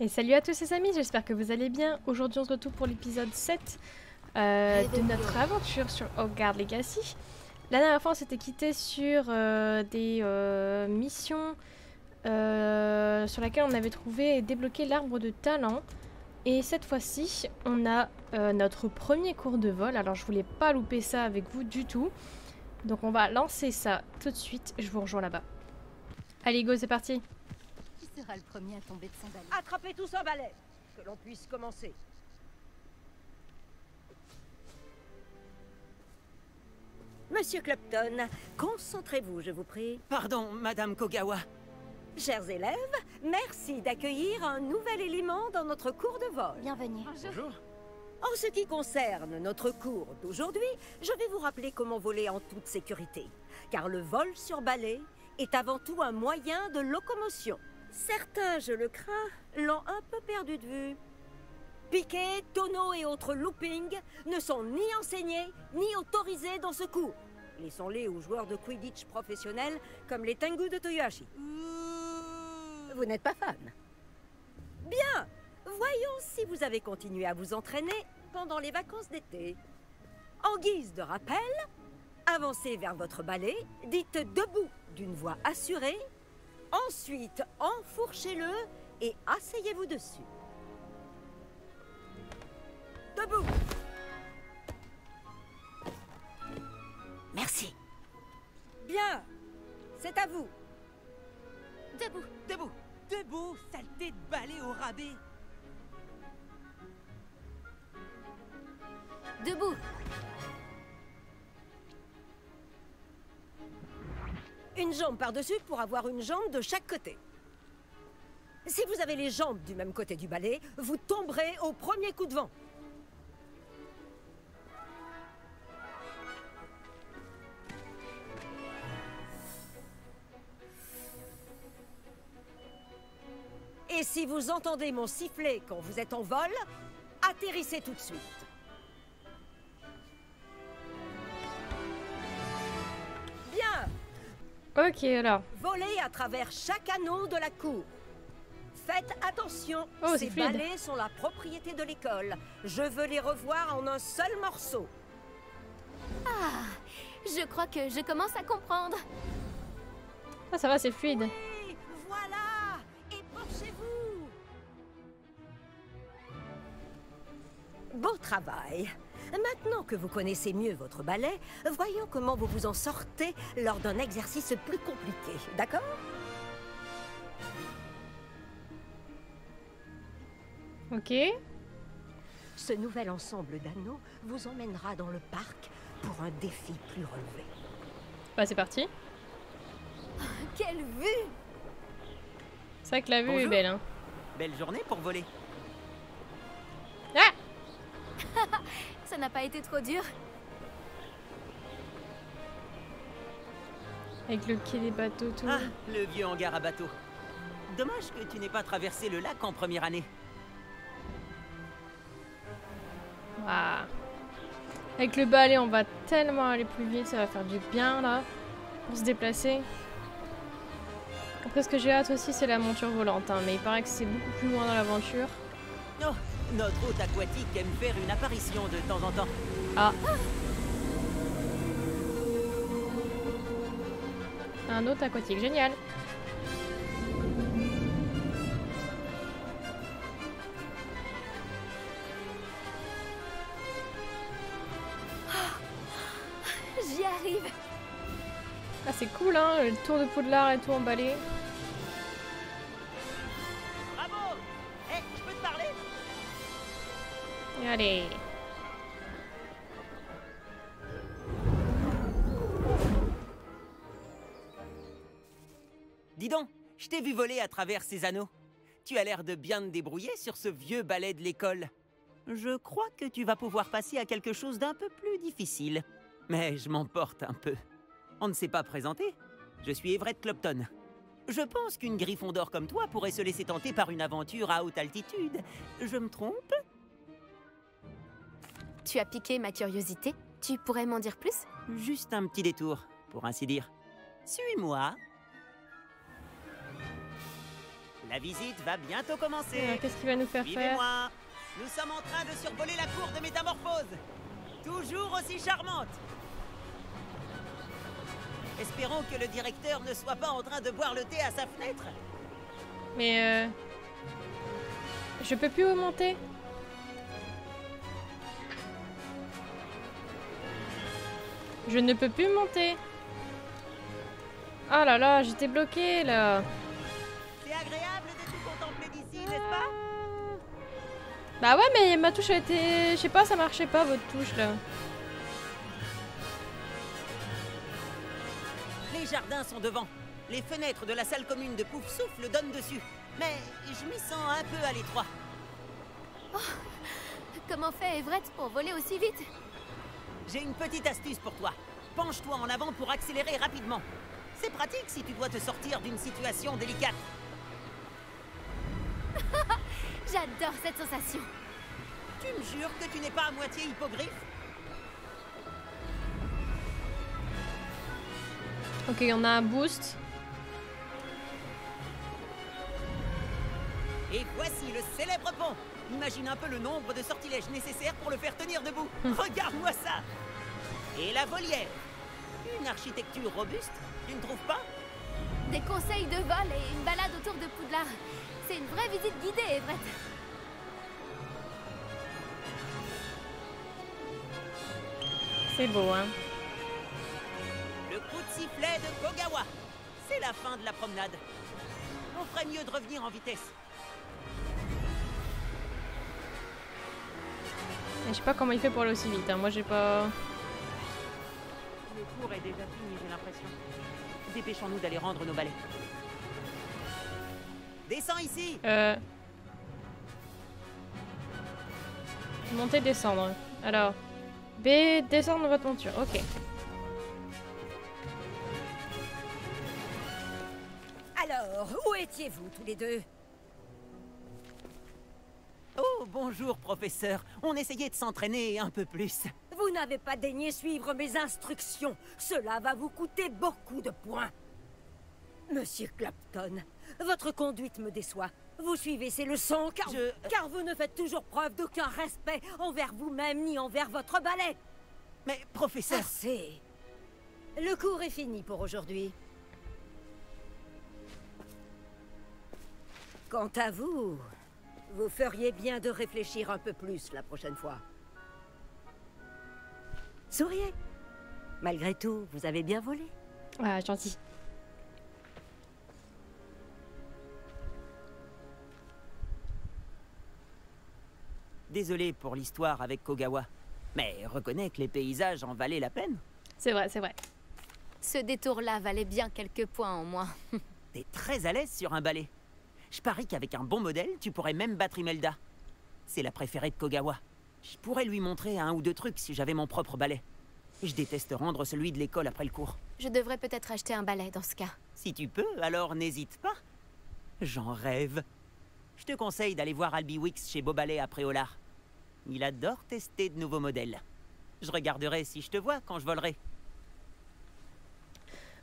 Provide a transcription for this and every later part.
Et salut à tous les amis, j'espère que vous allez bien. Aujourd'hui on se retrouve pour l'épisode 7 euh, de notre aventure sur Hogwarts Legacy. La dernière fois on s'était quitté sur euh, des euh, missions sur lesquelles on avait trouvé et débloqué l'arbre de talent. Et cette fois-ci on a notre premier cours de vol. Alors je voulais pas louper ça avec vous du tout. Donc on va lancer ça tout de suite. Je vous rejoins là-bas. Allez go c'est parti. Sera le premier à tomber de son balai Attrapez tous un balai, que l'on puisse commencer. Monsieur Clapton, concentrez-vous, je vous prie. Pardon, Madame Kogawa. Chers élèves, merci d'accueillir un nouvel élément dans notre cours de vol. Bienvenue. Bonjour. En ce qui concerne notre cours d'aujourd'hui, je vais vous rappeler comment voler en toute sécurité. Car le vol sur balai est avant tout un moyen de locomotion. Certains, je le crains, l'ont un peu perdu de vue. Piquet, tonneaux et autres loopings ne sont ni enseignés ni autorisés dans ce cours. Laissons-les aux joueurs de Quidditch professionnels comme les Tengu de Toyohashi. Vous n'êtes pas fan Bien Voyons si vous avez continué à vous entraîner pendant les vacances d'été. En guise de rappel, avancez vers votre balai, dites debout d'une voix assurée, ensuite enfourchez-le et asseyez-vous dessus. Debout Merci. Bien, c'est à vous. Debout. Debout. Debout, saleté de balai au rabais. Une jambe par-dessus pour avoir une jambe de chaque côté. Si vous avez les jambes du même côté du balai, vous tomberez au premier coup de vent. Et si vous entendez mon sifflet quand vous êtes en vol, atterrissez tout de suite. Ok alors. Volez à travers chaque anneau de la cour. Faites attention, Oh, ces balais sont la propriété de l'école. Je veux les revoir en un seul morceau. Je crois que je commence à comprendre. Ah ça va c'est fluide. Oui, voilà Épanchez-vous Beau travail Maintenant que vous connaissez mieux votre balai, voyons comment vous vous en sortez lors d'un exercice plus compliqué, d'accord? Ok. Ce nouvel ensemble d'anneaux vous emmènera dans le parc pour un défi plus relevé. Bah c'est parti. Quelle vue C'est vrai que la vue est belle hein. Belle journée pour voler. Ça n'a pas été trop dur. Avec le quai des bateaux tout. Ah, le vieux hangar à bateau. Dommage que tu n'aies pas traversé le lac en première année. Waouh. Avec le balai on va tellement aller plus vite, ça va faire du bien là. Pour se déplacer. Après ce que j'ai hâte aussi c'est la monture volante hein, mais il paraît que c'est beaucoup plus loin dans l'aventure. Oh, notre hôte aquatique aime faire une apparition de temps en temps. Ah. Un hôte aquatique, génial. J'y arrive. Ah c'est cool hein, le tour de Poudlard et tout emballé. Allez. Dis donc, je t'ai vu voler à travers ces anneaux. Tu as l'air de bien te débrouiller sur ce vieux balai de l'école. Je crois que tu vas pouvoir passer à quelque chose d'un peu plus difficile. Mais je m'emporte un peu. On ne s'est pas présenté. Je suis Everett Clopton. Je pense qu'une griffon d'or comme toi pourrait se laisser tenter par une aventure à haute altitude. Je me trompe? Tu as piqué ma curiosité. Tu pourrais m'en dire plus? Juste un petit détour, pour ainsi dire. Suis-moi. La visite va bientôt commencer. Euh, Qu'est-ce qu'il va nous faire faire? Nous sommes en train de survoler la cour de métamorphose. Toujours aussi charmante. Espérons que le directeur ne soit pas en train de boire le thé à sa fenêtre. Mais euh... Je peux plus monter Je ne peux plus monter. Oh là là, j'étais bloqué là. C'est agréable de tout contempler d'ici, n'est-ce pas? Bah ouais, mais ma touche a été... Je sais pas, ça marchait pas votre touche là. Les jardins sont devant. Les fenêtres de la salle commune de Pouf Souffle donnent dessus. Mais je m'y sens un peu à l'étroit. Comment fait Everett pour voler aussi vite? J'ai une petite astuce pour toi. Penche-toi en avant pour accélérer rapidement. C'est pratique si tu dois te sortir d'une situation délicate. J'adore cette sensation. Tu me jures que tu n'es pas à moitié hippogriffe? Ok, on a un boost. Et voici le célèbre pont. Imagine un peu le nombre de sortilèges nécessaires pour le faire tenir debout. Regarde-moi ça. Et la volière. Une architecture robuste, tu ne trouves pas? Des conseils de vol et une balade autour de Poudlard. C'est une vraie visite guidée, Everett. C'est beau, hein. Le coup de sifflet de Kogawa. C'est la fin de la promenade. On ferait mieux de revenir en vitesse. Je sais pas comment il fait pour aller aussi vite. Hein. Moi, j'ai pas... Le cours est déjà fini, j'ai l'impression. Dépêchons-nous d'aller rendre nos balais. Descends ici Euh... Monter, descendre. Alors... B, descendre votre monture. Ok. Alors, où étiez-vous tous les deux? Bonjour, professeur. On essayait de s'entraîner un peu plus. Vous n'avez pas daigné suivre mes instructions. Cela va vous coûter beaucoup de points. Monsieur Clapton, votre conduite me déçoit. Vous suivez ces leçons car, Je- car vous ne faites toujours preuve d'aucun respect envers vous-même ni envers votre ballet. Mais, professeur... Assez. Le cours est fini pour aujourd'hui. Quant à vous, vous feriez bien de réfléchir un peu plus la prochaine fois. Souriez. Malgré tout, vous avez bien volé. Ah, gentil. Désolé pour l'histoire avec Kogawa. Mais reconnais que les paysages en valaient la peine. C'est vrai, c'est vrai. Ce détour-là valait bien quelques points en moins. T'es très à l'aise sur un balai. Je parie qu'avec un bon modèle, tu pourrais même battre Imelda. C'est la préférée de Kogawa. Je pourrais lui montrer un ou deux trucs si j'avais mon propre balai. Je déteste rendre celui de l'école après le cours. Je devrais peut-être acheter un balai dans ce cas. Si tu peux, alors n'hésite pas. J'en rêve. Je te conseille d'aller voir Albi Wix chez Bobalet à Préolard. Il adore tester de nouveaux modèles. Je regarderai si je te vois quand je volerai.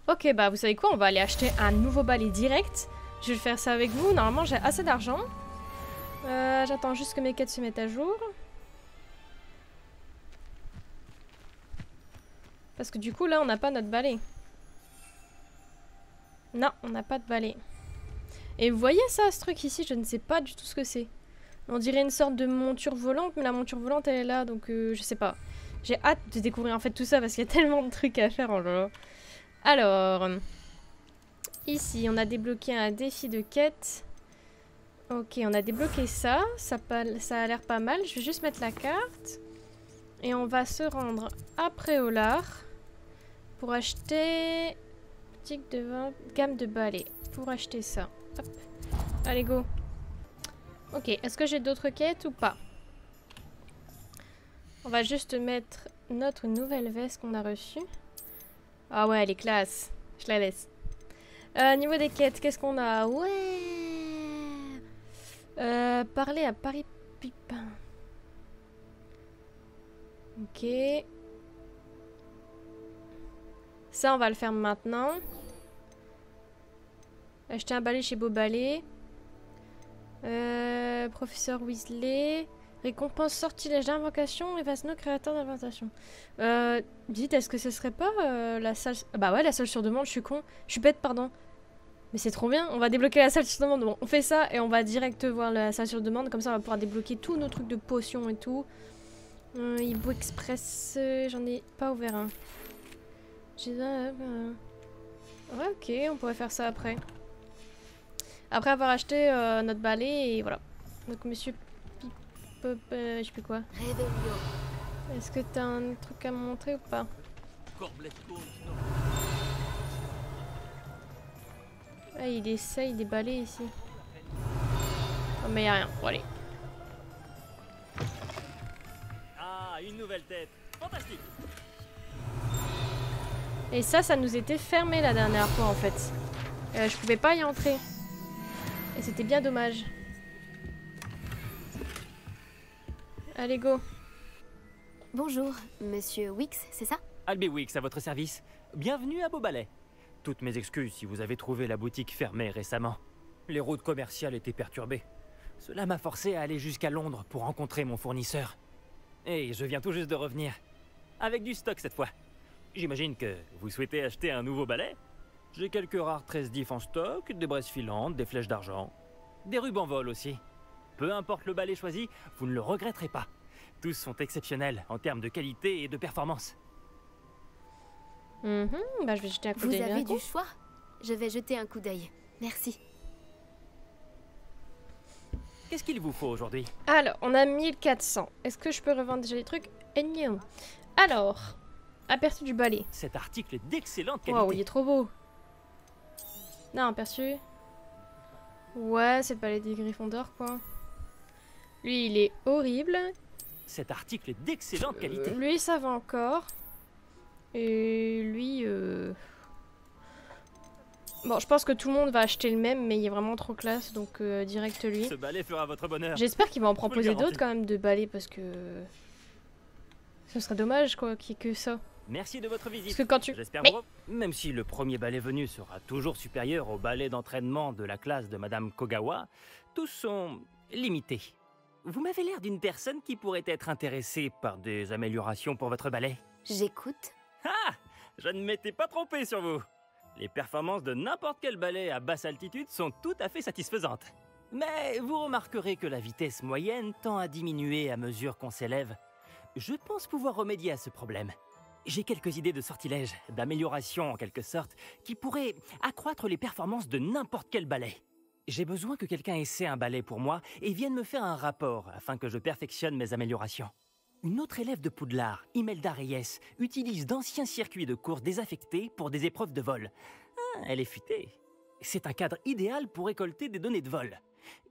Ok, bah vous savez quoi? On va aller acheter un nouveau balai direct. Je vais faire ça avec vous. Normalement, j'ai assez d'argent. Euh, J'attends juste que mes quêtes se mettent à jour. Parce que du coup, là, on n'a pas notre balai. Non, on n'a pas de balai. Et vous voyez ça, ce truc ici? Je ne sais pas du tout ce que c'est. On dirait une sorte de monture volante, mais la monture volante, elle est là, donc euh, je sais pas. J'ai hâte de découvrir en fait tout ça, parce qu'il y a tellement de trucs à faire. Oh là. Alors, ici, on a débloqué un défi de quête. Ok, on a débloqué ça. Ça, a l'air pas mal. Je vais juste mettre la carte. Et on va se rendre à Préolard pour acheter boutique de gamme de balais. Pour acheter ça. Allez, go. Ok, est-ce que j'ai d'autres quêtes ou pas? On va juste mettre notre nouvelle veste qu'on a reçue. Ah ouais, elle est classe. Je la laisse. Euh, niveau des quêtes, qu'est-ce qu'on a Ouais euh, Parler à Paris Pipin. Ok. Ça, on va le faire maintenant. Acheter un balai chez Balai. Euh, professeur Weasley. Récompense sortilège d'invocation et nos créateur d'inventation. Euh, dites, est-ce que ce serait pas euh, la salle... Bah ouais, la salle sur demande, je suis con. Je suis bête, pardon. Mais c'est trop bien, on va débloquer la salle sur demande. Bon, on fait ça et on va direct voir la salle sur demande. Comme ça, on va pouvoir débloquer tous nos trucs de potions et tout. Euh, Hibou Express, euh, j'en ai pas ouvert un. Ouais, ok, on pourrait faire ça après. Après avoir acheté euh, notre balai et voilà. Donc, monsieur euh, je sais plus quoi. Est-ce que t'as un truc à me montrer ou pas? Ah, il essaye des balais ici. Oh, mais y'a rien. Bon, allez. Ah, une nouvelle tête. Fantastique. Et ça, ça nous était fermé la dernière fois en fait. Euh, je pouvais pas y entrer. Et c'était bien dommage. Allez, go. Bonjour, monsieur Wix, c'est ça? Albie Wix à votre service. Bienvenue à Beaubalais. Toutes mes excuses si vous avez trouvé la boutique fermée récemment. Les routes commerciales étaient perturbées. Cela m'a forcé à aller jusqu'à Londres pour rencontrer mon fournisseur. Et je viens tout juste de revenir. Avec du stock cette fois. J'imagine que vous souhaitez acheter un nouveau balai? J'ai quelques rares 13 diff en stock, des braises filantes, des flèches d'argent. Des rubans vol aussi. Peu importe le balai choisi, vous ne le regretterez pas. Tous sont exceptionnels en termes de qualité et de performance. Mhm, bah je vais jeter un coup d'œil. Vous avez du choix Je vais jeter un coup d'œil. Merci. Qu'est-ce qu'il vous faut aujourd'hui? Alors, on a 1400. Est-ce que je peux revendre déjà des trucs? Eh non. Alors, aperçu du balai. Cet article est d'excellente qualité. Waouh, il est trop beau. Non, aperçu. Ouais, c'est le balai des griffons d'or, quoi. Lui, il est horrible. Cet article est d'excellente qualité. Euh, lui, ça va encore. Et lui... Euh... Bon, je pense que tout le monde va acheter le même, mais il est vraiment trop classe, donc euh, direct lui. Ce balai fera votre bonheur. J'espère qu'il va en proposer d'autres quand même de balais, parce que... Ce serait dommage, quoi, qu'il que ça. Merci de votre visite. Parce que quand tu... J'espère Même si le premier balai venu sera toujours supérieur au balai d'entraînement de la classe de Madame Kogawa, tous sont limités. Vous m'avez l'air d'une personne qui pourrait être intéressée par des améliorations pour votre balai. J'écoute. Ah Je ne m'étais pas trompé sur vous. Les performances de n'importe quel balai à basse altitude sont tout à fait satisfaisantes. Mais vous remarquerez que la vitesse moyenne tend à diminuer à mesure qu'on s'élève. Je pense pouvoir remédier à ce problème. J'ai quelques idées de sortilèges, d'amélioration en quelque sorte, qui pourraient accroître les performances de n'importe quel balai. J'ai besoin que quelqu'un essaie un balai pour moi et vienne me faire un rapport afin que je perfectionne mes améliorations. Une autre élève de Poudlard, Imelda Reyes, utilise d'anciens circuits de course désaffectés pour des épreuves de vol. Ah, elle est futée. C'est un cadre idéal pour récolter des données de vol.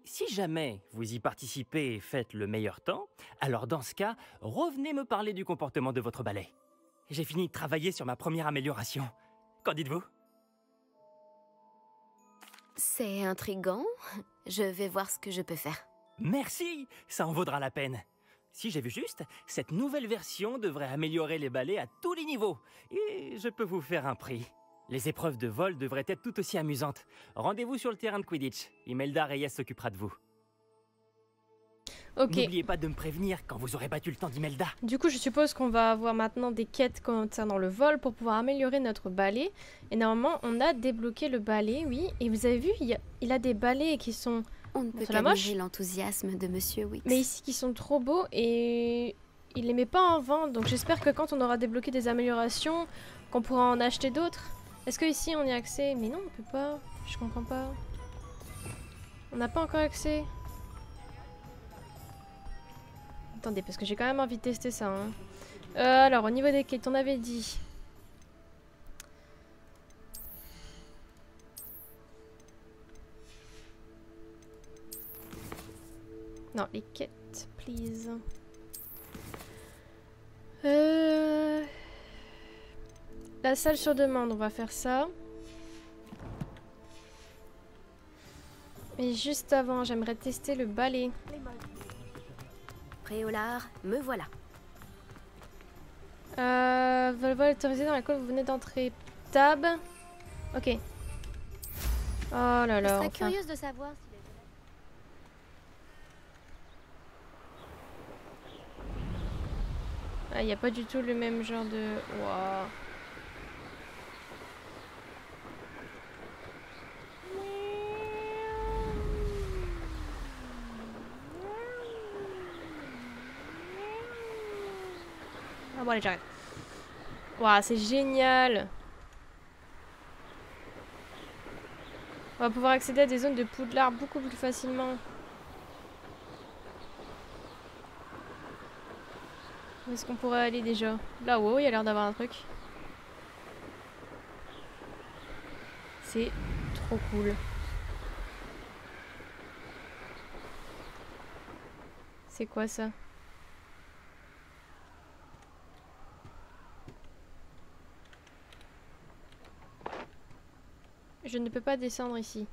Si jamais vous y participez et faites le meilleur temps, alors dans ce cas, revenez me parler du comportement de votre balai. J'ai fini de travailler sur ma première amélioration. Qu'en dites-vous? C'est intrigant. Je vais voir ce que je peux faire. Merci Ça en vaudra la peine. Si j'ai vu juste, cette nouvelle version devrait améliorer les balais à tous les niveaux. Et je peux vous faire un prix. Les épreuves de vol devraient être tout aussi amusantes. Rendez-vous sur le terrain de Quidditch. Imelda Reyes s'occupera de vous. N'oubliez pas de me prévenir quand vous aurez battu le temps d'Imelda. Du coup, je suppose qu'on va avoir maintenant des quêtes concernant le vol pour pouvoir améliorer notre balai. Et normalement, on a débloqué le balai, oui. Et vous avez vu, il, a, des balais qui sont... On ne peut pas l'enthousiasme de Monsieur Wix. Mais ici, qui sont trop beaux et il les met pas en vente. Donc j'espère que quand on aura débloqué des améliorations, qu'on pourra en acheter d'autres. Est-ce que ici on y a accès? Mais non, on peut pas. Je comprends pas. On n'a pas encore accès. Attendez, parce que j'ai quand même envie de tester ça. Hein. Euh, alors, au niveau des quêtes, on avait dit... Non, les quêtes, please. Euh... La salle sur demande, on va faire ça. Mais juste avant, j'aimerais tester le balai. Préolard, me voilà. Euh, vol vol autorisé dans laquelle vous venez d'entrer. Tab. Ok. Oh là là. Je serais curieuse de savoir si il n'y a pas du tout le même genre de... Waouh. Ah bon allez j'arrête. Waouh c'est génial. On va pouvoir accéder à des zones de poudlard beaucoup plus facilement. Où est-ce qu'on pourrait aller déjà? Là-haut, il y a l'air d'avoir un truc. C'est trop cool. C'est quoi ça? Je ne peux pas descendre ici.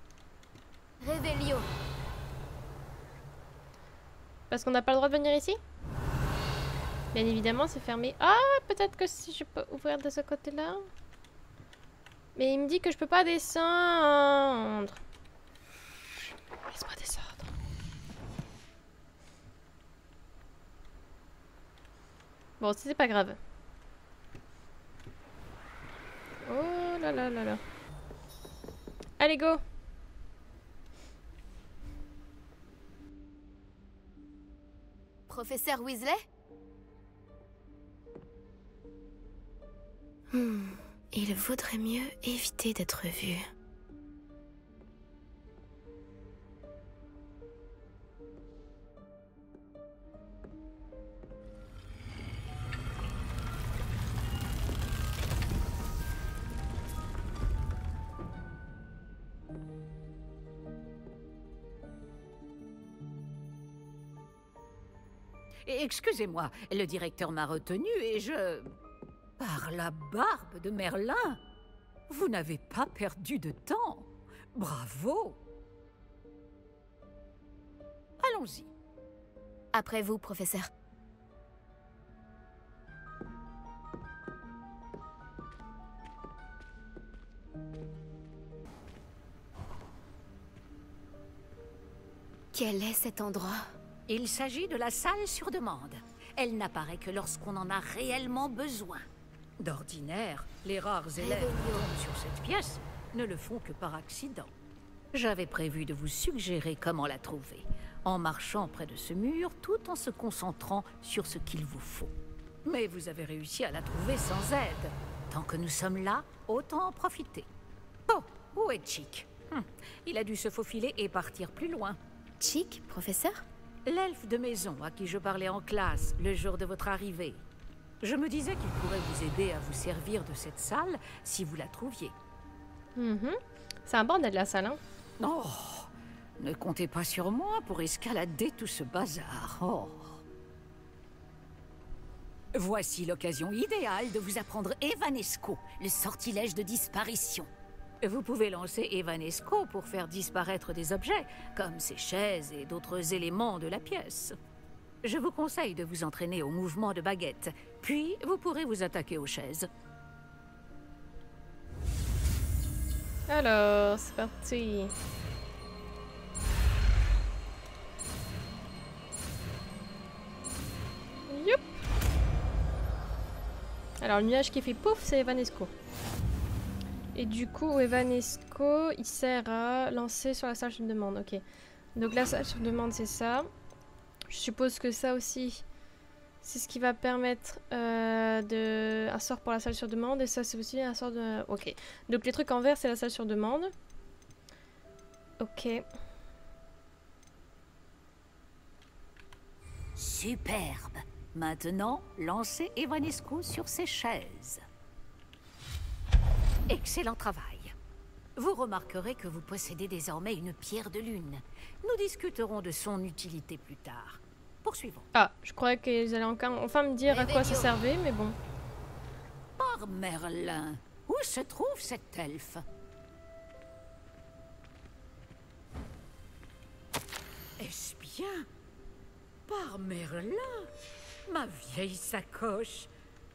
Parce qu'on n'a pas le droit de venir ici? Bien évidemment, c'est fermé. Ah, peut-être que si je peux ouvrir de ce côté-là. Mais il me dit que je peux pas descendre. Laisse-moi descendre. Bon, c'est pas grave. Oh là là là là. Allez, go Professeur Weasley? Hmm, Il vaudrait mieux éviter d'être vu. Excusez-moi, le directeur m'a retenu et je... Par la barbe de Merlin Vous n'avez pas perdu de temps Bravo Allons-y. Après vous, professeur. Quel est cet endroit? Il s'agit de la salle sur demande. Elle n'apparaît que lorsqu'on en a réellement besoin. D'ordinaire, les rares élèves qui tombent sur cette pièce ne le font que par accident. J'avais prévu de vous suggérer comment la trouver, en marchant près de ce mur tout en se concentrant sur ce qu'il vous faut. Mais vous avez réussi à la trouver sans aide. Tant que nous sommes là, autant en profiter. Oh, où est Chick? Hum, Il a dû se faufiler et partir plus loin. Chic, professeur? L'elfe de maison à qui je parlais en classe le jour de votre arrivée. Je me disais qu'il pourrait vous aider à vous servir de cette salle si vous la trouviez. Mhm. C'est un bordel la salle, hein Oh Ne comptez pas sur moi pour escalader tout ce bazar. Oh Voici l'occasion idéale de vous apprendre Evanesco, le sortilège de disparition. Vous pouvez lancer Evanesco pour faire disparaître des objets, comme ces chaises et d'autres éléments de la pièce. Je vous conseille de vous entraîner au mouvement de baguette, puis vous pourrez vous attaquer aux chaises. Alors, c'est parti. Youp. Alors, le nuage qui fait pouf, c'est Evanesco. Et du coup, Evanesco, il sert à lancer sur la salle sur demande. Ok. Donc, la salle sur demande, c'est ça. Je suppose que ça aussi, c'est ce qui va permettre euh, de... un sort pour la salle sur demande. Et ça, c'est aussi un sort de... Ok. Donc, les trucs en vert, c'est la salle sur demande. Ok. Superbe. Maintenant, lancez Evanesco sur ces chaises. Excellent travail. Vous remarquerez que vous possédez désormais une pierre de lune. Nous discuterons de son utilité plus tard. Poursuivons. Ah, je croyais qu'ils allaient encore enfin me dire à quoi ça servait, mais bon. Par Merlin, où se trouve cet elfe? Est-ce bien? Par Merlin? Ma vieille sacoche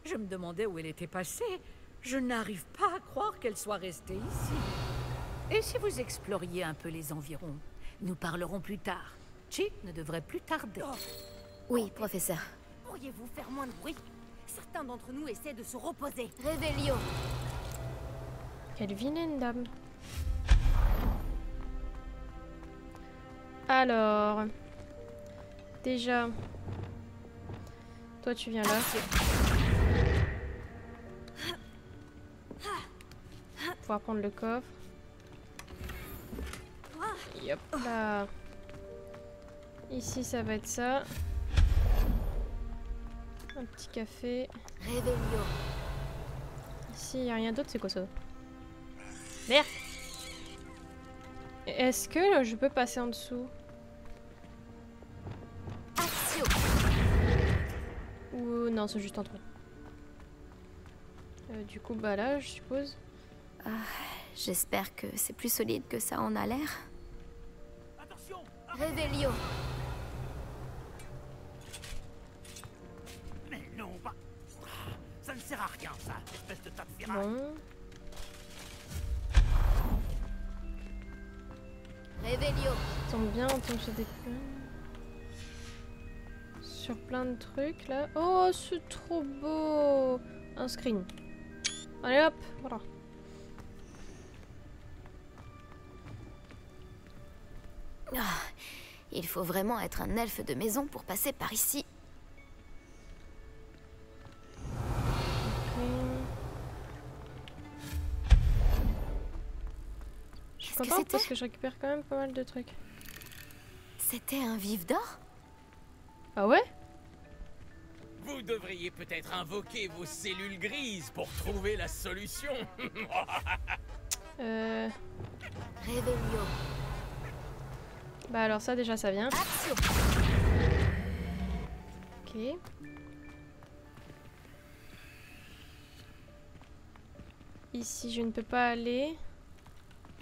Je me demandais où elle était passée. Je n'arrive pas à croire qu'elle soit restée ici. Et si vous exploriez un peu les environs? Nous parlerons plus tard. Chip ne devrait plus tarder. Oui, professeur. Pourriez-vous faire moins de bruit? Certains d'entre nous essaient de se reposer. Réveillon. Quelle vilaine dame. Alors. Déjà. Toi, tu viens là. Pouvoir prendre le coffre. Et hop là. Ici, ça va être ça. Un petit café. Réveillon. Ici, y a rien d'autre, c'est quoi ça? Merde Est-ce que je peux passer en dessous? Action. Ou non, c'est juste un trou. Euh, du coup, bah là, je suppose. J'espère que c'est plus solide que ça en a l'air. Attention Réveillon. Sert à rien, ça, espèce de tas de ferraille. Bon. Réveillon. tombe bien, on tombe sur des sur plein de trucs là. Oh, c'est trop beau. Un screen. Allez hop, voilà. Ah, il faut vraiment être un elfe de maison pour passer par ici. Qu'est-ce que c'était parce que je récupère quand même pas mal de trucs. C'était un vif d'or? Ah ouais? Vous devriez peut-être invoquer vos cellules grises pour trouver la solution. Euh... Réveillon. Bah alors ça déjà ça vient. Action. Ok. Ici je ne peux pas aller.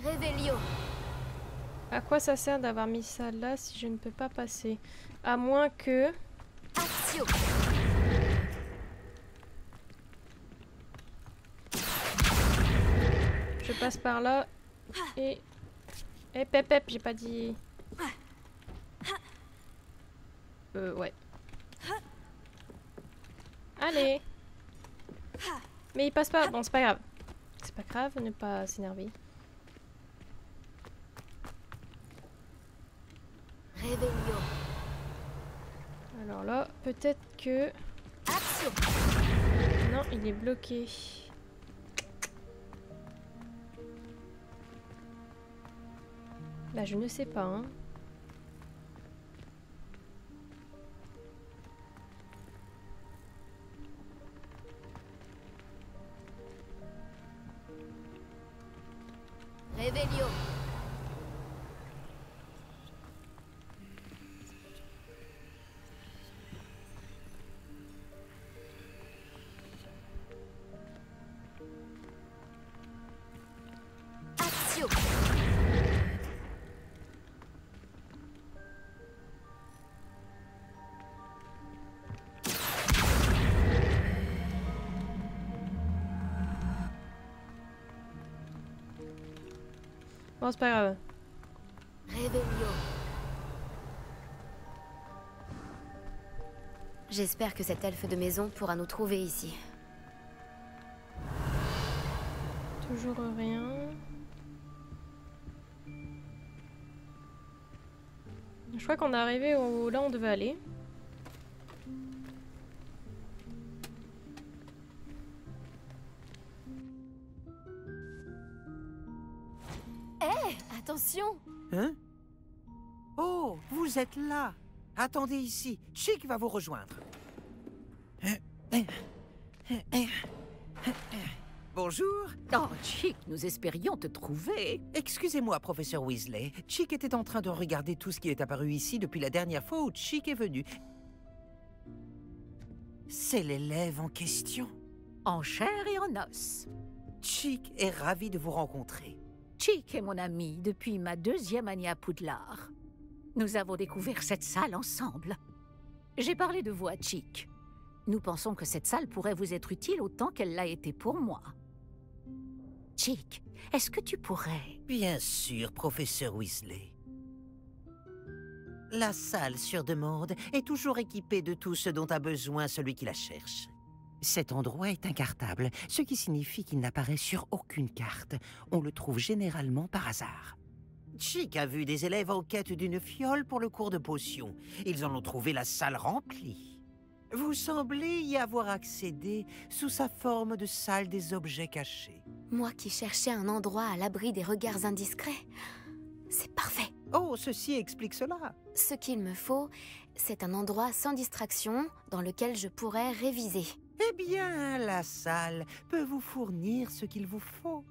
Réveillon. À quoi ça sert d'avoir mis ça là si je ne peux pas passer? À moins que... Action. Je passe par là et... Eh pep pep, j'ai pas dit... Euh ouais. Allez Mais il passe pas, bon c'est pas grave. C'est pas grave, ne pas s'énerver. Réveillon. Alors là, peut-être que... Action. Non, il est bloqué. Bah je ne sais pas, hein. Bon, c'est pas grave. J'espère que cet elfe de maison pourra nous trouver ici. Toujours rien. Je crois qu'on est arrivé où là on devait aller. Attention Hein? Oh, vous êtes là Attendez ici, Chick va vous rejoindre. Bonjour. Oh, Chick, nous espérions te trouver. Excusez-moi, professeur Weasley. Chick était en train de regarder tout ce qui est apparu ici depuis la dernière fois où Chick est venu. C'est l'élève en question. En chair et en os. Chick est ravi de vous rencontrer. Chick est mon ami depuis ma deuxième année à Poudlard. Nous avons découvert cette salle ensemble. J'ai parlé de vous à Chick. Nous pensons que cette salle pourrait vous être utile autant qu'elle l'a été pour moi. Chick, est-ce que tu pourrais... Bien sûr, professeur Weasley. La salle sur demande est toujours équipée de tout ce dont a besoin celui qui la cherche. Cet endroit est incartable, ce qui signifie qu'il n'apparaît sur aucune carte. On le trouve généralement par hasard. Chick a vu des élèves en quête d'une fiole pour le cours de potions. Ils en ont trouvé la salle remplie. Vous semblez y avoir accédé sous sa forme de salle des objets cachés. Moi qui cherchais un endroit à l'abri des regards indiscrets. C'est parfait. Oh, ceci explique cela. Ce qu'il me faut, c'est un endroit sans distraction dans lequel je pourrais réviser. Eh bien, la salle peut vous fournir ce qu'il vous faut.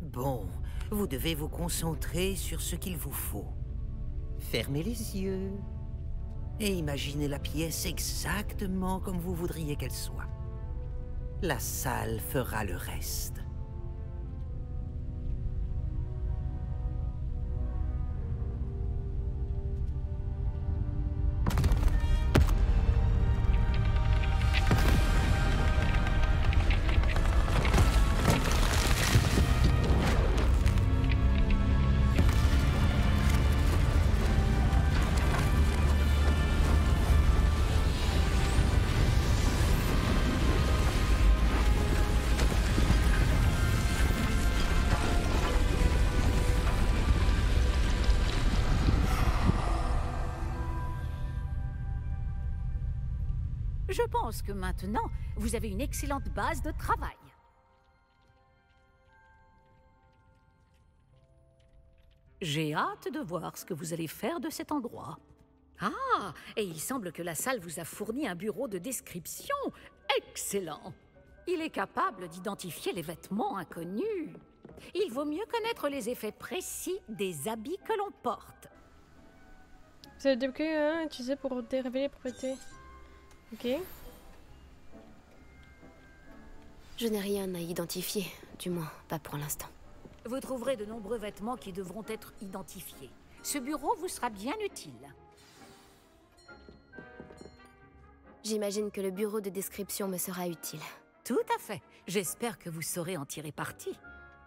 Bon, vous devez vous concentrer sur ce qu'il vous faut. Fermez les yeux et imaginez la pièce exactement comme vous voudriez qu'elle soit. La salle fera le reste. Je pense que maintenant, vous avez une excellente base de travail. J'ai hâte de voir ce que vous allez faire de cet endroit. Ah, et il semble que la salle vous a fourni un bureau de description. Excellent. Il est capable d'identifier les vêtements inconnus. Il vaut mieux connaître les effets précis des habits que l'on porte. C'est le hein, utilisé pour dé- révéler les propriétés. Ok. Je n'ai rien à identifier, du moins pas pour l'instant. Vous trouverez de nombreux vêtements qui devront être identifiés. Ce bureau vous sera bien utile. J'imagine que le bureau de description me sera utile. Tout à fait. J'espère que vous saurez en tirer parti.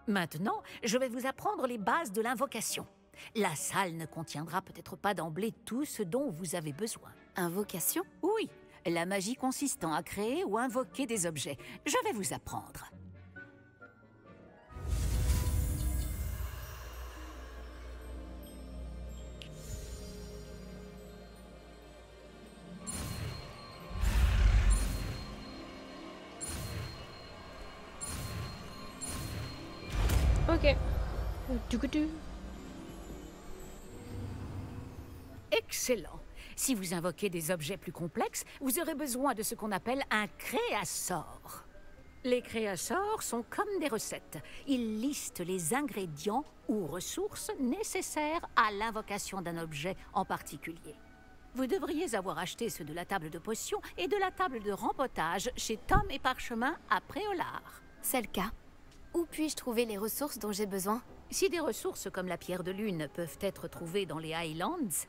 Maintenant, je vais vous apprendre les bases de l'invocation. La salle ne contiendra peut-être pas d'emblée tout ce dont vous avez besoin. Invocation? Oui, la magie consistant à créer ou invoquer des objets. Je vais vous apprendre. Si vous invoquez des objets plus complexes, vous aurez besoin de ce qu'on appelle un créasort. Les créasors sont comme des recettes. Ils listent les ingrédients ou ressources nécessaires à l'invocation d'un objet en particulier. Vous devriez avoir acheté ceux de la table de potions et de la table de rempotage chez Tom et Parchemin à Préolard. C'est le cas. Où puis-je trouver les ressources dont j'ai besoin? Si des ressources comme la pierre de lune peuvent être trouvées dans les Highlands,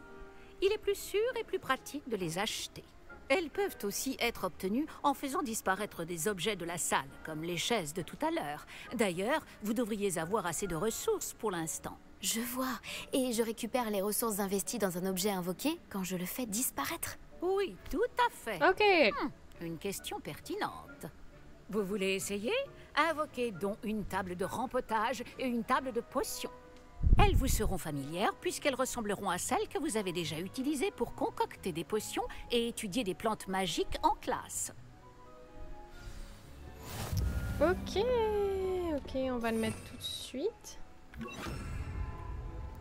il est plus sûr et plus pratique de les acheter. Elles peuvent aussi être obtenues en faisant disparaître des objets de la salle, comme les chaises de tout à l'heure. D'ailleurs, vous devriez avoir assez de ressources pour l'instant. Je vois. Et je récupère les ressources investies dans un objet invoqué quand je le fais disparaître. Oui, tout à fait. Ok. Une question pertinente. Vous voulez essayer? Invoquez donc une table de rempotage et une table de potions. Elles vous seront familières puisqu'elles ressembleront à celles que vous avez déjà utilisées pour concocter des potions et étudier des plantes magiques en classe. Ok. Ok, on va le mettre tout de suite.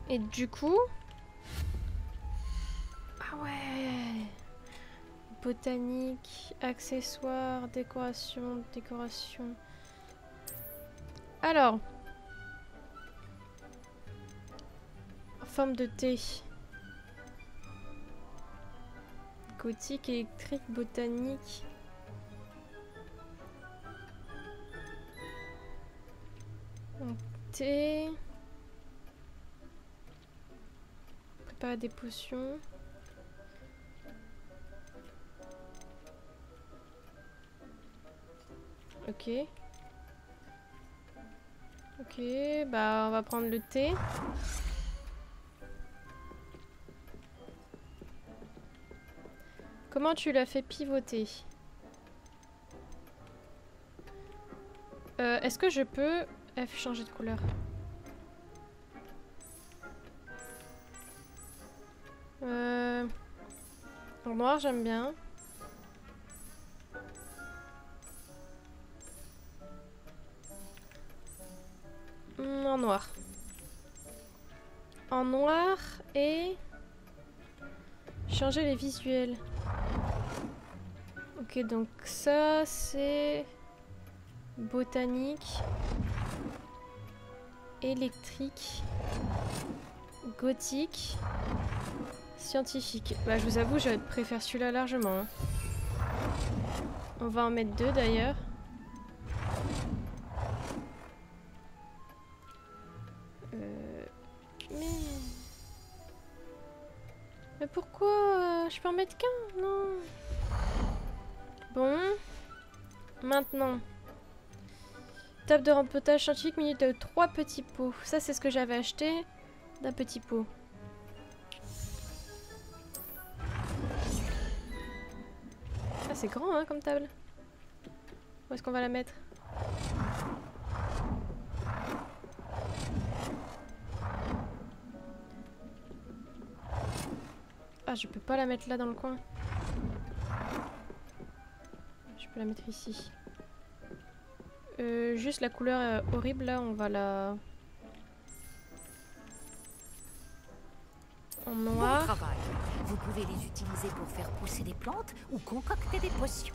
Et du coup. Ah ouais. Botanique, accessoires, décoration, décoration. Alors. Forme de thé. Gothique, électrique, botanique. Thé. Préparer des potions. Ok. Ok, bah on va prendre le thé. Comment tu l'as fait pivoter Euh, Est-ce que je peux F changer de couleur euh... En noir, j'aime bien. Hmm, en noir. En noir et... Changer les visuels. Ok, donc ça c'est... Botanique. Électrique. Gothique. Scientifique. Bah je vous avoue, je préfère celui-là largement. hein. On va en mettre deux d'ailleurs. Euh, Mais... Mais pourquoi euh, Je peux en mettre qu'un? Non. Bon. Maintenant. Table de rempotage scientifique minute de 3 petits pots. Ça, c'est ce que j'avais acheté d'un petit pot. Ah, c'est grand, hein, comme table. Où est-ce qu'on va la mettre? Ah, je peux pas la mettre là dans le coin. La mettre ici. Euh, juste la couleur euh, horrible là, on va la... En Bon noir. travail. Vous pouvez les utiliser pour faire pousser des plantes ou concocter des potions.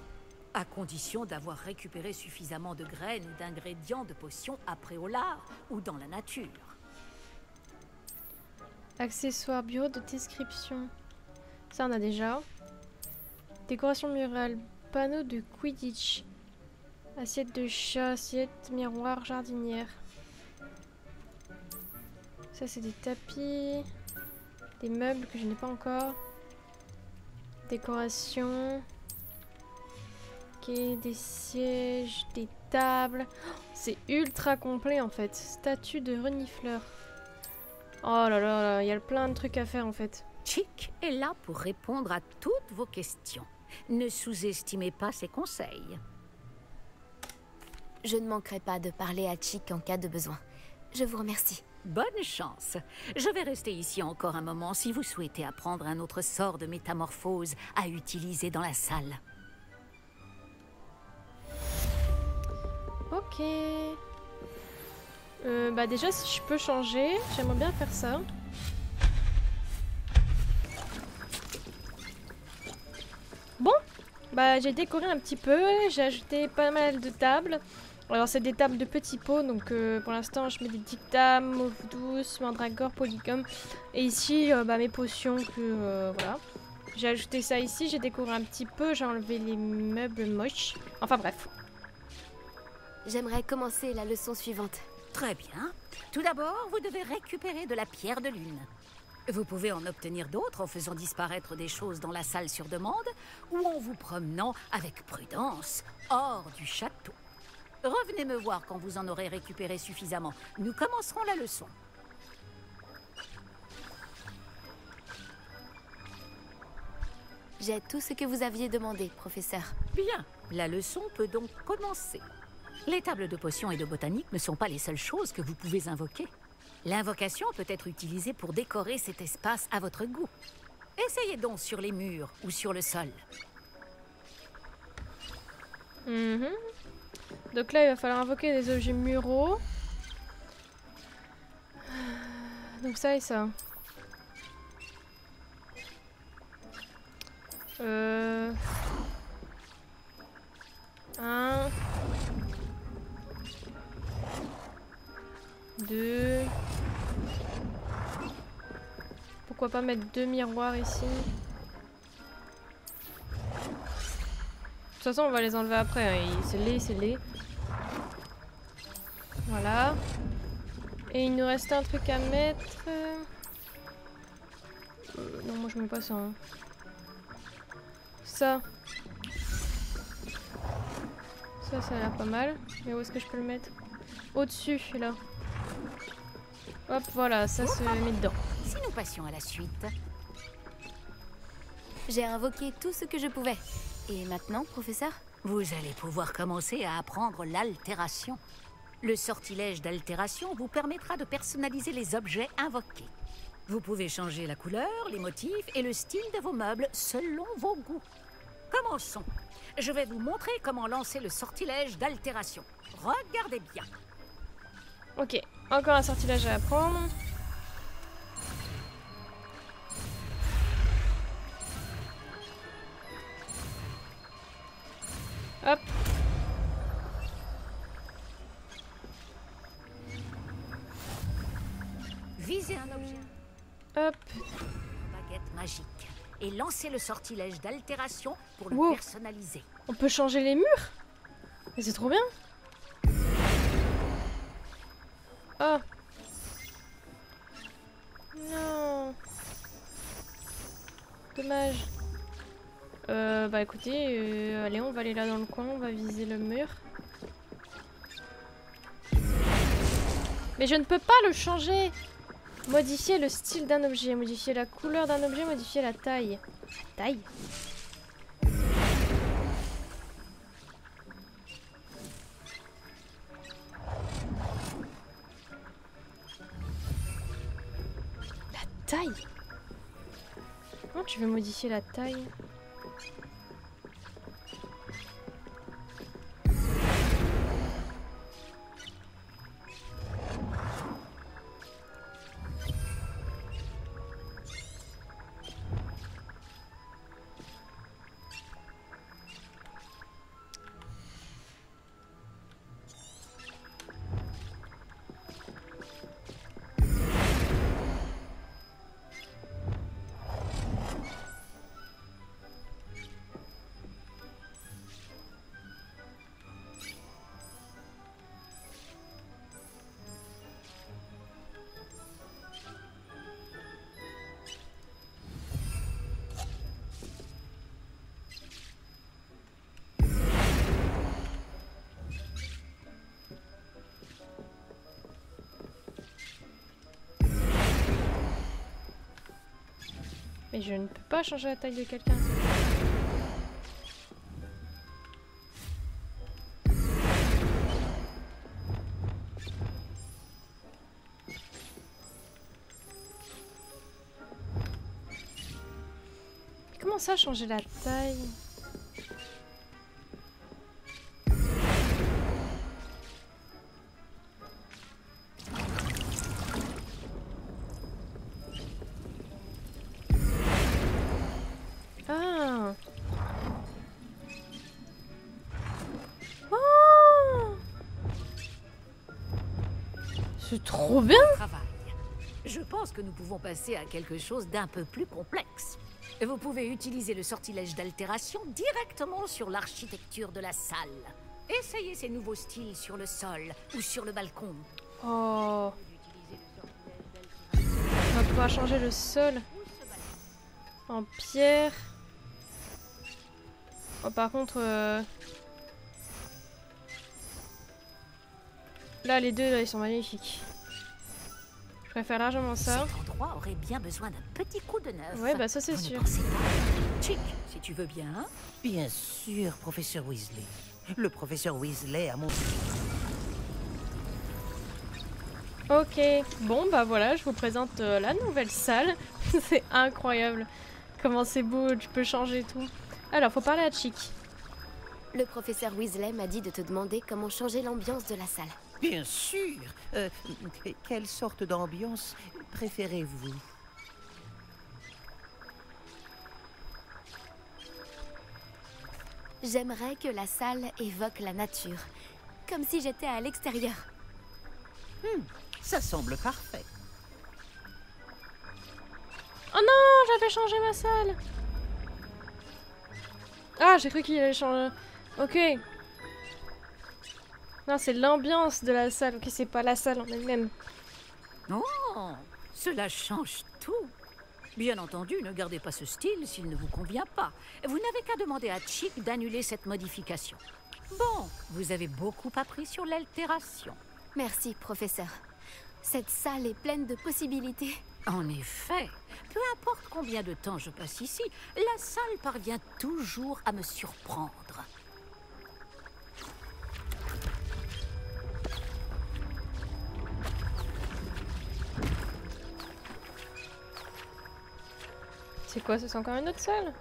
À condition d'avoir récupéré suffisamment de graines ou d'ingrédients de potions après au lard ou dans la nature. Accessoires bio de description. Ça, on a déjà. Décoration murale. Panneau de Quidditch. Assiette de chat, assiette, miroir, jardinière. Ça, c'est des tapis. Des meubles que je n'ai pas encore. Décoration. Ok, des sièges, des tables. Oh, C'est ultra complet en fait. Statue de renifleur. Oh là là là, il y a plein de trucs à faire en fait. Chick est là pour répondre à toutes vos questions. Ne sous-estimez pas ses conseils. Je ne manquerai pas de parler à Chick en cas de besoin. Je vous remercie. Bonne chance. Je vais rester ici encore un moment si vous souhaitez apprendre un autre sort de métamorphose à utiliser dans la salle. Ok. Euh, bah déjà, si je peux changer, j'aimerais bien faire ça. Bon, bah j'ai décoré un petit peu, j'ai ajouté pas mal de tables. Alors c'est des tables de petits pots, donc euh, pour l'instant je mets des dictames, mauve douce, mandragore, polygum. Et ici, euh, bah, mes potions que euh, voilà. J'ai ajouté ça ici, j'ai décoré un petit peu, j'ai enlevé les meubles moches. Enfin bref. J'aimerais commencer la leçon suivante. Très bien. Tout d'abord, vous devez récupérer de la pierre de lune. Vous pouvez en obtenir d'autres en faisant disparaître des choses dans la salle sur demande ou en vous promenant avec prudence hors du château. Revenez me voir quand vous en aurez récupéré suffisamment. Nous commencerons la leçon. J'ai tout ce que vous aviez demandé, professeur. Bien, la leçon peut donc commencer. Les tables de potions et de botanique ne sont pas les seules choses que vous pouvez invoquer. L'invocation peut être utilisée pour décorer cet espace à votre goût. Essayez donc sur les murs ou sur le sol. Mhm. Donc là, il va falloir invoquer des objets muraux. Donc ça et ça. Euh... Un. Deux. Pourquoi pas mettre deux miroirs ici De toute façon, on va les enlever après. hein. C'est laid, c'est laid. Voilà. Et il nous reste un truc à mettre. Euh, non, moi je mets pas ça. hein. Ça. Ça, ça a l'air pas mal. Mais où est-ce que je peux le mettre? Au-dessus, là. Hop, voilà, ça se met dedans. Nous passions à la suite, J'ai invoqué tout ce que je pouvais. Et maintenant, professeur? Vous allez pouvoir commencer à apprendre l'altération. Le sortilège d'altération vous permettra de personnaliser les objets invoqués. Vous pouvez changer la couleur, les motifs et le style de vos meubles selon vos goûts. Commençons. Je vais vous montrer comment lancer le sortilège d'altération. Regardez bien. Ok, encore un sortilège à apprendre. Hop. Visez un objet, Hop. baguette magique, et lancez le sortilège d'altération pour le Wow. personnaliser. On peut changer les murs? Mais c'est trop bien Oh Non Dommage. Euh, bah écoutez, euh, allez, on va aller là dans le coin, on va viser le mur. Mais je ne peux pas le changer Modifier le style d'un objet, modifier la couleur d'un objet, modifier la taille. Taille taille Comment tu veux modifier la taille? Mais je ne peux pas changer la taille de quelqu'un. Comment ça changer la taille? Que nous pouvons passer à quelque chose d'un peu plus complexe. Vous pouvez utiliser le sortilège d'altération directement sur l'architecture de la salle. Essayez ces nouveaux styles sur le sol ou sur le balcon. Oh On va pouvoir changer le sol en pierre. Oh, par contre... euh, Là, les deux, ils sont magnifiques. Je préfère largement ça. Cet endroit aurait bien besoin d'un petit coup de neuf. Ouais, bah ça, c'est sûr. Chick, si tu veux bien. hein Bien sûr, professeur Weasley. Le professeur Weasley a montré... Ok, bon bah voilà, je vous présente euh, la nouvelle salle. c'est incroyable. Comment c'est beau, tu peux changer tout. Alors, faut parler à Chick. Le professeur Weasley m'a dit de te demander comment changer l'ambiance de la salle. Bien sûr. Euh, quelle sorte d'ambiance préférez-vous? J'aimerais que la salle évoque la nature, comme si j'étais à l'extérieur. Ça semble parfait. Oh non, j'avais changé ma salle. Ah, j'ai cru qu'il allait changer. Ok. Non, c'est l'ambiance de la salle. Ok, c'est pas la salle en elle-même. Oh, cela change tout. Bien entendu, ne gardez pas ce style s'il ne vous convient pas. Vous n'avez qu'à demander à Chick d'annuler cette modification. Bon, vous avez beaucoup appris sur l'altération. Merci, professeur. Cette salle est pleine de possibilités. En effet, peu importe combien de temps je passe ici, la salle parvient toujours à me surprendre. C'est quoi ça C'est encore une autre salle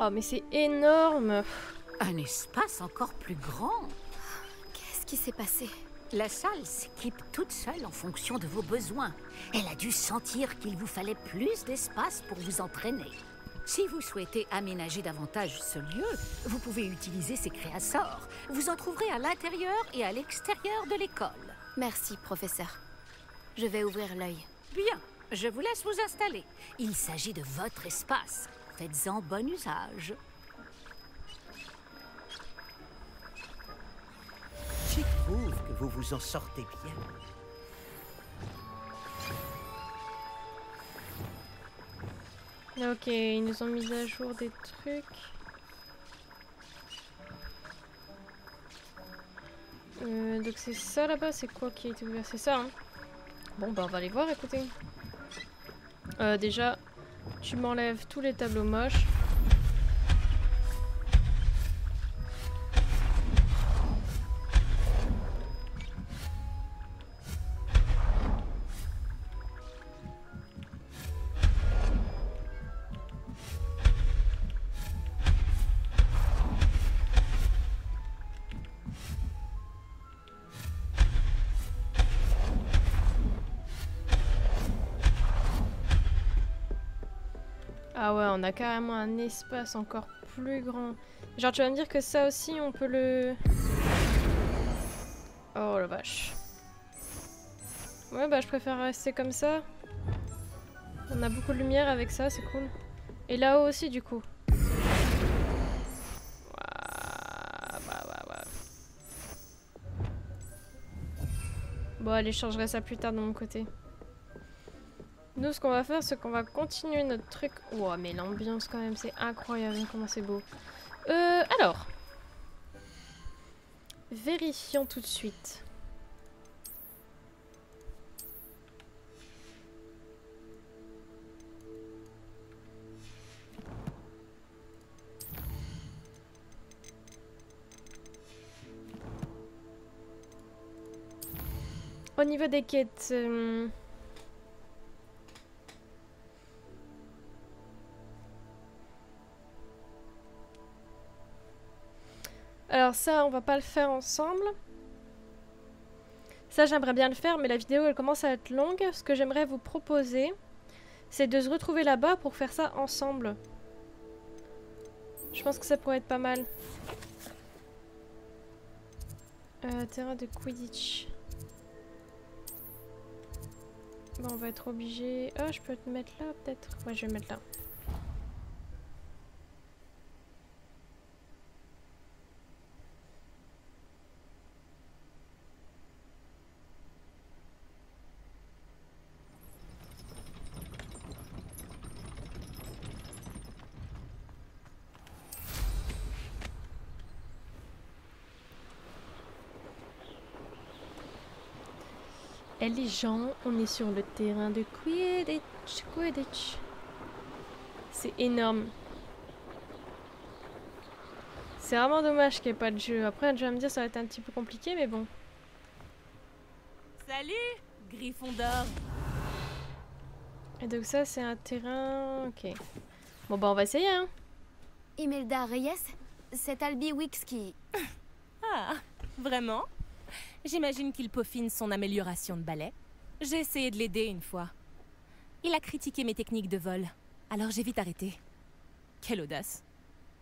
Oh mais c'est énorme Un espace encore plus grand. Qu'est-ce qui s'est passé? La salle s'équipe toute seule en fonction de vos besoins. Elle a dû sentir qu'il vous fallait plus d'espace pour vous entraîner. Si vous souhaitez aménager davantage ce lieu, vous pouvez utiliser ces créassors. Vous en trouverez à l'intérieur et à l'extérieur de l'école. Merci, professeur. Je vais ouvrir l'œil. Bien, je vous laisse vous installer. Il s'agit de votre espace. Faites-en bon usage. Vous vous en sortez bien. Ok, ils nous ont mis à jour des trucs. Euh, donc c'est ça là-bas, c'est quoi qui a été ouvert? C'est ça, hein Bon, bah on va aller voir, écoutez. Euh, déjà, tu m'enlèves tous les tableaux moches. Ah ouais, on a carrément un espace encore plus grand. Genre, tu vas me dire que ça aussi, on peut le... Oh la vache. Ouais, bah je préfère rester comme ça. On a beaucoup de lumière avec ça, c'est cool. Et là-haut aussi, du coup. Bah, bah, bah. Bon, allez, je changerai ça plus tard de mon côté. Nous, ce qu'on va faire, c'est qu'on va continuer notre truc. Ouah, mais l'ambiance, quand même, c'est incroyable comment c'est beau. Euh, alors. Vérifions tout de suite. Au niveau des quêtes... euh, Alors ça, on va pas le faire ensemble. Ça, j'aimerais bien le faire, mais la vidéo, elle commence à être longue. Ce que j'aimerais vous proposer, c'est de se retrouver là-bas pour faire ça ensemble. Je pense que ça pourrait être pas mal. Euh, terrain de Quidditch. Bon, on va être obligé... Ah, je peux te mettre là, peut-être? Ouais, je vais mettre là. Et les gens, on est sur le terrain de Quidditch. Quidditch. C'est énorme. C'est vraiment dommage qu'il n'y ait pas de jeu. Après, tu vas me dire ça va être un petit peu compliqué, mais bon. Salut, Gryffondor. Et donc ça, c'est un terrain... Ok. Bon, bah on va essayer, hein. Imelda Reyes, c'est Albi Wix qui... Ah, vraiment? J'imagine qu'il peaufine son amélioration de balai. J'ai essayé de l'aider une fois. Il a critiqué mes techniques de vol, alors j'ai vite arrêté. Quelle audace.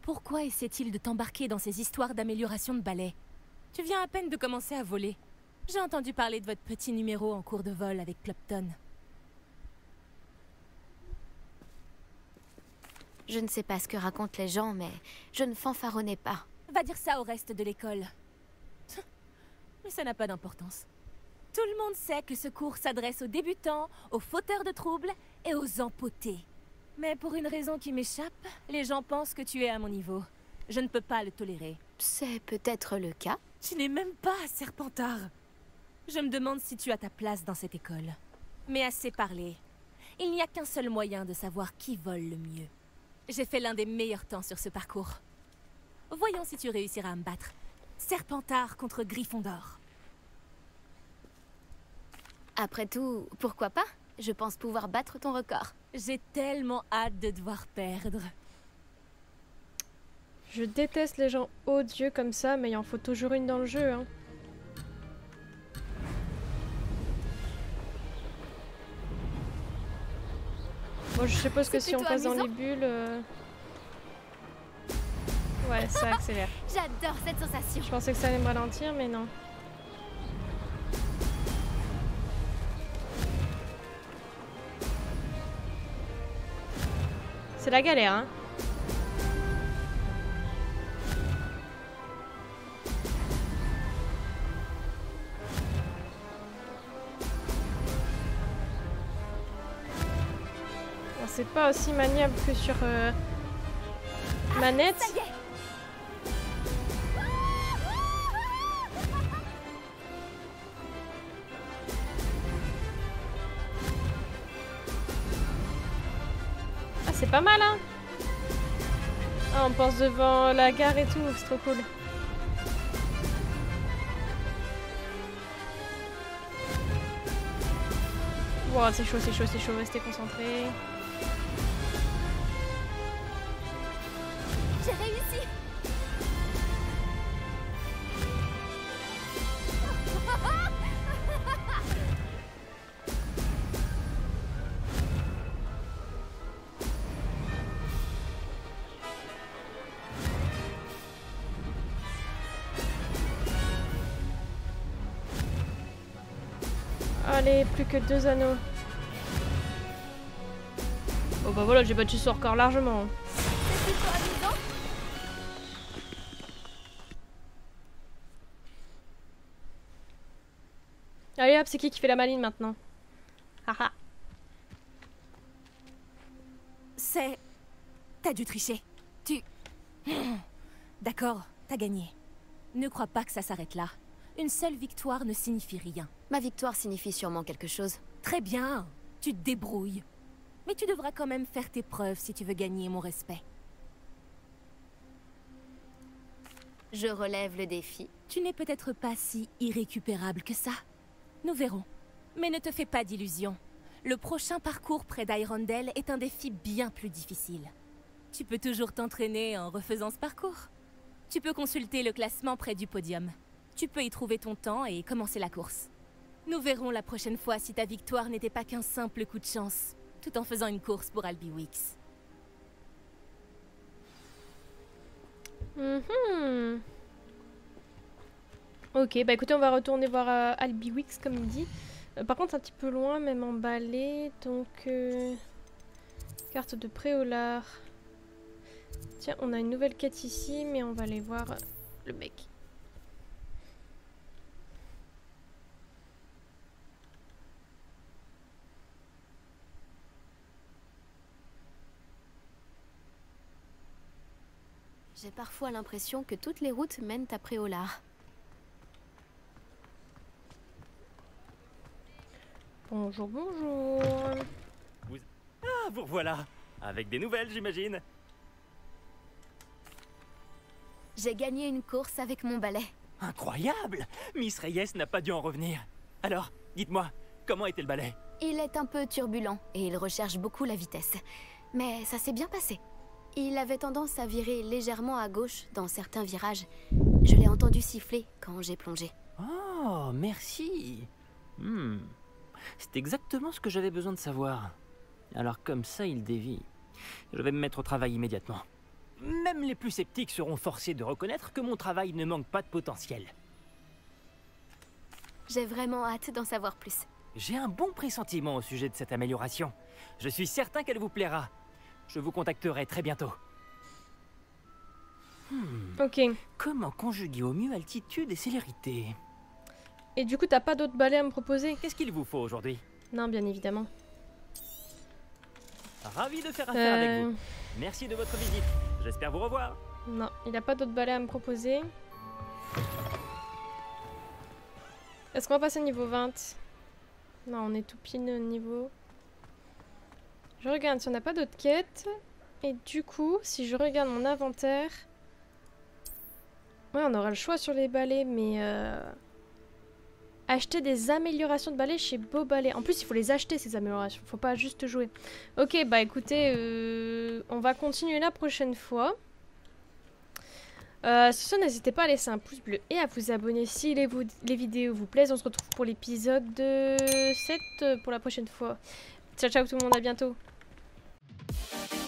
Pourquoi essaie-t-il de t'embarquer dans ces histoires d'amélioration de balai Tu viens à peine de commencer à voler. J'ai entendu parler de votre petit numéro en cours de vol avec Clopton. Je ne sais pas ce que racontent les gens, mais je ne fanfaronnais pas. Va dire ça au reste de l'école. Mais ça n'a pas d'importance. Tout le monde sait que ce cours s'adresse aux débutants, aux fauteurs de troubles et aux empotés. Mais pour une raison qui m'échappe, les gens pensent que tu es à mon niveau. Je ne peux pas le tolérer. C'est peut-être le cas. Tu n'es même pas Serpentard. Je me demande si tu as ta place dans cette école. Mais assez parlé. Il n'y a qu'un seul moyen de savoir qui vole le mieux. J'ai fait l'un des meilleurs temps sur ce parcours. Voyons si tu réussiras à me battre. Serpentard contre Gryffondor. Après tout, pourquoi pas? Je pense pouvoir battre ton record. J'ai tellement hâte de devoir perdre. Je déteste les gens odieux comme ça, mais il en faut toujours une dans le jeu. Hein. Bon, je suppose que si on passe dans les bulles... euh, Ouais, ça accélère. J'adore cette sensation. Je pensais que ça allait me ralentir, mais non. C'est la galère, hein. C'est pas aussi maniable que sur euh, manette. Ah, pas mal, hein Ah, on pense devant la gare et tout, c'est trop cool. Wow, c'est chaud, c'est chaud, c'est chaud, restez concentrés. Plus que deux anneaux. Oh bah voilà, j'ai battu ce record largement. Allez hop, c'est qui qui fait la maline maintenant? Haha. C'est... T'as dû tricher. Tu... D'accord, t'as gagné. Ne crois pas que ça s'arrête là. Une seule victoire ne signifie rien. Ma victoire signifie sûrement quelque chose. Très bien, tu te débrouilles. Mais tu devras quand même faire tes preuves si tu veux gagner mon respect. Je relève le défi. Tu n'es peut-être pas si irrécupérable que ça. Nous verrons. Mais ne te fais pas d'illusions. Le prochain parcours près d'Irondale est un défi bien plus difficile. Tu peux toujours t'entraîner en refaisant ce parcours. Tu peux consulter le classement près du podium. Tu peux y trouver ton temps et commencer la course. Nous verrons la prochaine fois si ta victoire n'était pas qu'un simple coup de chance, tout en faisant une course pour Albi Weeks. Mhm. Ok, bah écoutez, on va retourner voir euh, Albi Weeks comme il dit. Euh, par contre, c'est un petit peu loin, même emballé. Donc, euh, carte de Préolard. Tiens, on a une nouvelle quête ici, mais on va aller voir le mec. J'ai parfois l'impression que toutes les routes mènent à Préolard. Bonjour, bonjour. Ah, vous voilà Avec des nouvelles, j'imagine J'ai gagné une course avec mon balai. Incroyable Miss Reyes n'a pas dû en revenir. Alors, dites-moi, comment était le ballet Il est un peu turbulent et il recherche beaucoup la vitesse. Mais ça s'est bien passé. Il avait tendance à virer légèrement à gauche dans certains virages. Je l'ai entendu siffler quand j'ai plongé. Oh, merci Hmm. C'est exactement ce que j'avais besoin de savoir. Alors comme ça, il dévie. Je vais me mettre au travail immédiatement. Même les plus sceptiques seront forcés de reconnaître que mon travail ne manque pas de potentiel. J'ai vraiment hâte d'en savoir plus. J'ai un bon pressentiment au sujet de cette amélioration. Je suis certain qu'elle vous plaira. Je vous contacterai très bientôt. Hmm. Ok. Comment conjuguer au mieux altitude et célérité Et du coup, t'as pas d'autres balais à me proposer Qu'est-ce qu'il vous faut aujourd'hui Non, bien évidemment. Ravi de faire affaire avec Euh, vous. Merci de votre visite. J'espère vous revoir. Non, il a pas d'autres balais à me proposer. Est-ce qu'on va passer au niveau 20 Non, on est tout pile au niveau. Je regarde si on n'a pas d'autres quêtes. Et du coup, si je regarde mon inventaire... Ouais, on aura le choix sur les balais, mais... Euh... Acheter des améliorations de balais chez Beau Balai. En plus, il faut les acheter, ces améliorations. Faut pas juste jouer. Ok, bah écoutez, euh, on va continuer la prochaine fois. Euh, sur ce, n'hésitez pas à laisser un pouce bleu et à vous abonner si les, vidéos vous plaisent. On se retrouve pour l'épisode 7 pour la prochaine fois. Ciao, ciao tout le monde, à bientôt. Thank you.